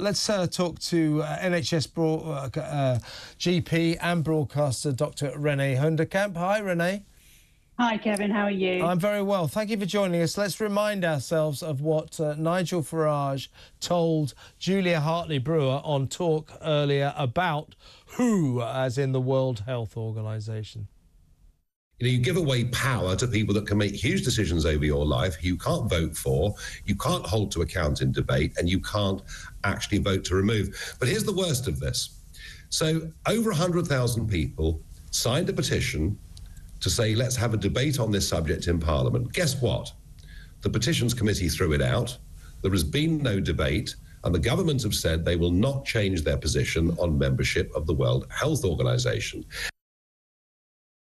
let's uh, talk to uh, NHS broad, uh, uh GP and broadcaster Dr. Renee Hoenderkamp. Hi, Renee. Hi, Kevin. How are you? I'm very well. Thank you for joining us. Let's remind ourselves of what uh, Nigel Farage told Julia Hartley Brewer on talk earlier about WHO, as in the World Health Organization. You know, you give away power to people that can make huge decisions over your life. You can't vote for, you can't hold to account in debate, and you can't actually vote to remove. But here's the worst of this. So, over 100,000 people signed a petition to say, let's have a debate on this subject in Parliament. Guess what? The Petitions Committee threw it out. There has been no debate, and the government have said they will not change their position on membership of the World Health Organization.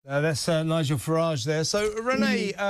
Uh, that's uh, Nigel Farage there. So, Renee, mm-hmm.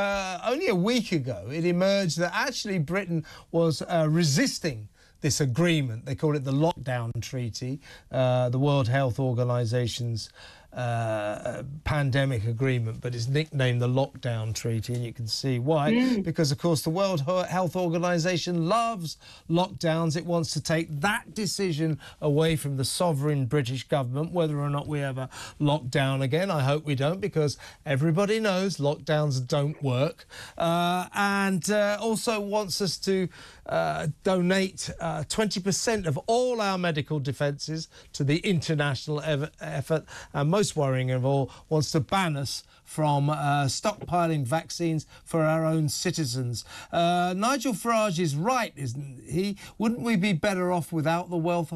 uh, only a week ago, it emerged that actually Britain was uh, resisting this agreement. They call it the Lockdown Treaty, uh, the World Health Organization's uh, pandemic agreement, but it's nicknamed the Lockdown Treaty, and you can see why. Mm. Because, of course, the World Health Organization loves lockdowns. It wants to take that decision away from the sovereign British government, whether or not we ever lock down again. I hope we don't, because everybody knows lockdowns don't work. Uh, and uh, also wants us to uh, donate 20% uh, of all our medical defences to the international ev- effort. And most worrying of all, wants to ban us from uh, stockpiling vaccines for our own citizens. Uh, Nigel Farage is right, isn't he? Wouldn't we be better off without the World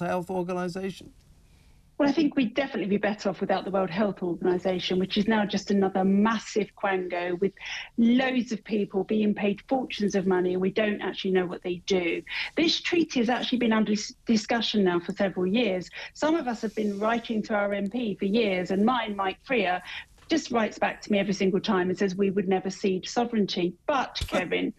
Health Organization? Well, I think we'd definitely be better off without the World Health Organization, which is now just another massive quango with loads of people being paid fortunes of money and we don't actually know what they do. This treaty has actually been under discussion now for several years. Some of us have been writing to our MP for years, and mine, Mike Freer, just writes back to me every single time and says we would never cede sovereignty. But, Kevin,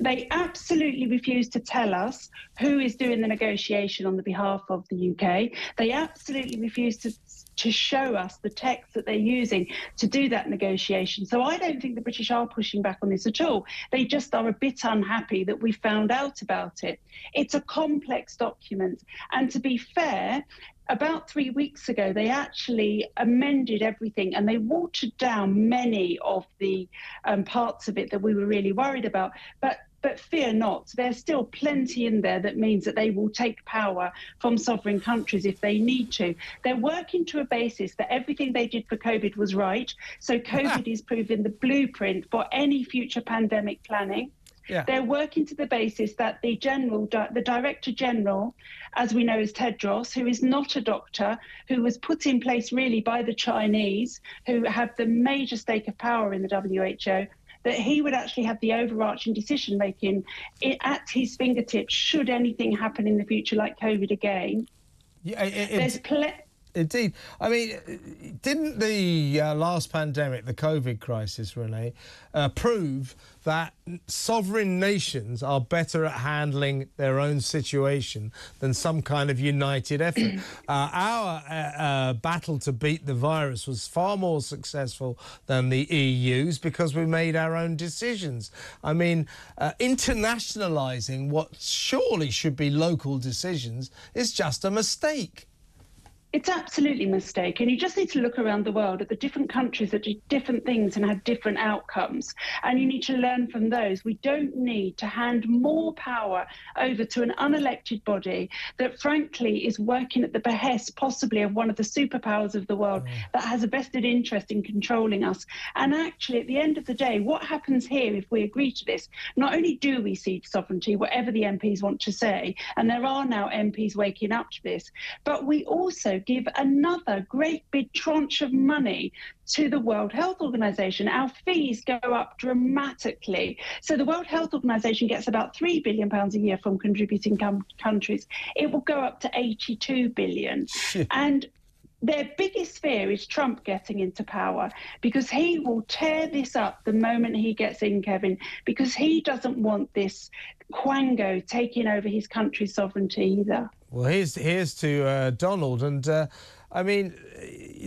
they absolutely refuse to tell us who is doing the negotiation on the behalf of the UK. They absolutely refuse to to show us the text that they're using to do that negotiation. So I don't think the British are pushing back on this at all. They just are a bit unhappy that we found out about it. It's a complex document. And to be fair, about three weeks ago, they actually amended everything and they watered down many of the um, parts of it that we were really worried about. But but fear not, there's still plenty in there that means that they will take power from sovereign countries if they need to. They're working to a basis that everything they did for COVID was right. So COVID is proving the blueprint for any future pandemic planning. Yeah. They're working to the basis that the general, the director general, as we know, is Tedros, who is not a doctor, who was put in place really by the Chinese, who have the major stake of power in the WHO. That he would actually have the overarching decision making at his fingertips should anything happen in the future, like COVID again. Yeah, it, There's plenty Indeed. I mean, didn't the uh, last pandemic, the COVID crisis, Renee, uh, prove that sovereign nations are better at handling their own situation than some kind of united effort? uh, our uh, uh, battle to beat the virus was far more successful than the EU's because we made our own decisions. I mean, uh, internationalising what surely should be local decisions is just a mistake. It's absolutely a mistake. And you just need to look around the world at the different countries that do different things and have different outcomes. And you need to learn from those. We don't need to hand more power over to an unelected body that, frankly, is working at the behest, possibly, of one of the superpowers of the world mm. that has a vested interest in controlling us. And actually, at the end of the day, what happens here if we agree to this? Not only do we cede sovereignty, whatever the MPs want to say, and there are now MPs waking up to this, but we also give another great big tranche of money to the World Health Organization. Our fees go up dramatically. So the World Health Organization gets about 3 billion pounds a year from contributing com- countries. It will go up to 82 billion. and their biggest fear is Trump getting into power because he will tear this up the moment he gets in, Kevin, because he doesn't want this quango taking over his country's sovereignty either. Well, here's here's to uh, Donald, and uh, I mean,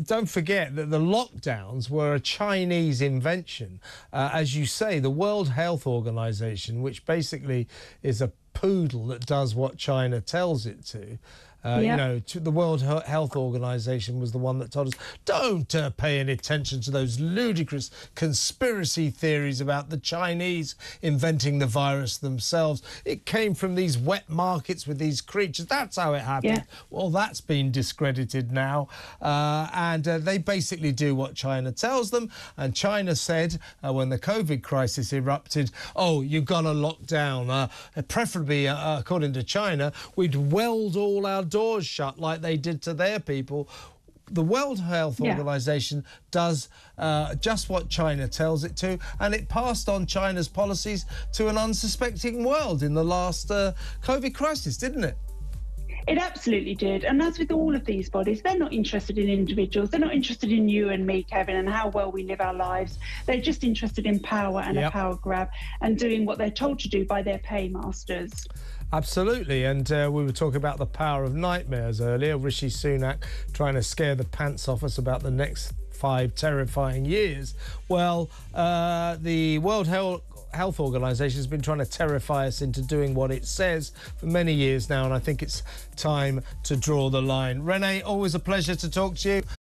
don't forget that the lockdowns were a Chinese invention, uh, as you say. The World Health Organization, which basically is a poodle that does what China tells it to. Uh, You know, the World Health Organization was the one that told us don't uh, pay any attention to those ludicrous conspiracy theories about the Chinese inventing the virus themselves. It came from these wet markets with these creatures. That's how it happened. Yeah. Well, that's been discredited now. Uh, and uh, they basically do what China tells them. And China said uh, when the COVID crisis erupted, oh, you've got to lock down. Uh, preferably, according to China, we'd weld all our doors shut like they did to their people. The World Health yeah. Organization does uh, just what China tells it to, and it passed on China's policies to an unsuspecting world in the last uh, COVID crisis, didn't it? It absolutely did. And as with all of these bodies, they're not interested in individuals. They're not interested in you and me, Kevin, and how well we live our lives. They're just interested in power and yep. a power grab and doing what they're told to do by their paymasters. Absolutely. And uh, we were talking about the power of nightmares earlier. Rishi Sunak trying to scare the pants off us about the next five terrifying years. Well, uh, the World Health Health Organization has been trying to terrify us into doing what it says for many years now, and I think it's time to draw the line. Renee, always a pleasure to talk to you.